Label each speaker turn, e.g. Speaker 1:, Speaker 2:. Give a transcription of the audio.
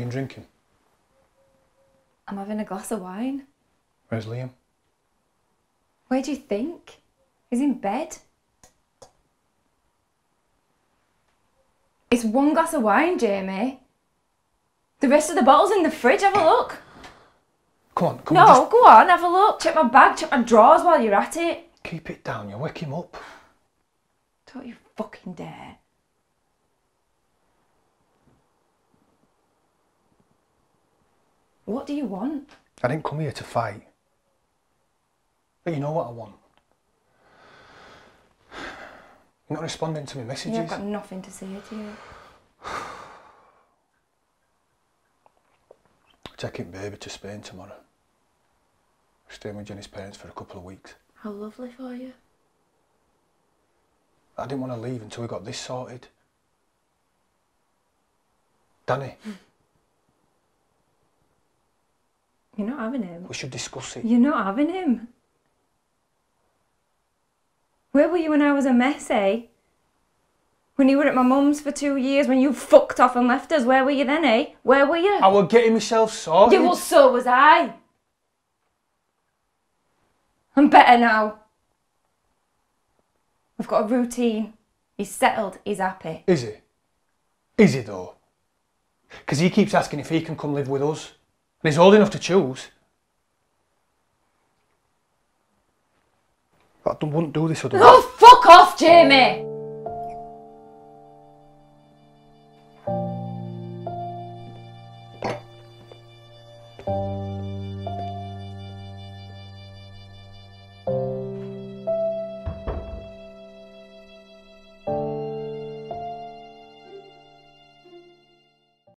Speaker 1: been drinking?
Speaker 2: I'm having a glass of wine.
Speaker 1: Where's Liam?
Speaker 2: Where do you think? He's in bed. It's one glass of wine, Jamie. The rest of the bottle's in the fridge. Have a look.
Speaker 1: Come on, come
Speaker 2: No,
Speaker 1: on, just
Speaker 2: go on, have a look. Check my bag, check my drawers while you're at it.
Speaker 1: keep it down. you'll wake him up.
Speaker 2: Don't you fucking dare. What do you want?
Speaker 1: I didn't come here to fight. But you know what I want. You're not responding to my messages.
Speaker 2: I've got nothing to say to you.
Speaker 1: Taking baby to Spain tomorrow. Staying with Jenny's parents for a couple of weeks.
Speaker 2: How lovely for you.
Speaker 1: I didn't want to leave until we got this sorted. Danny,
Speaker 2: You're not having him.
Speaker 1: we should discuss it.
Speaker 2: You're not having him. Where were you when I was a mess, eh? When you were at my mum's for two years, when you fucked off and left us, where were you then, eh? Where were you?
Speaker 1: I was getting myself sorted.
Speaker 2: Yeah, well, so was I. I'm better now. I've got a routine. He's settled, he's happy.
Speaker 1: Is he? Is he though? Because he keeps asking if he can come live with us. And he's old enough to choose. I wouldn't do this otherwise.
Speaker 2: Oh, fuck off, Jamie!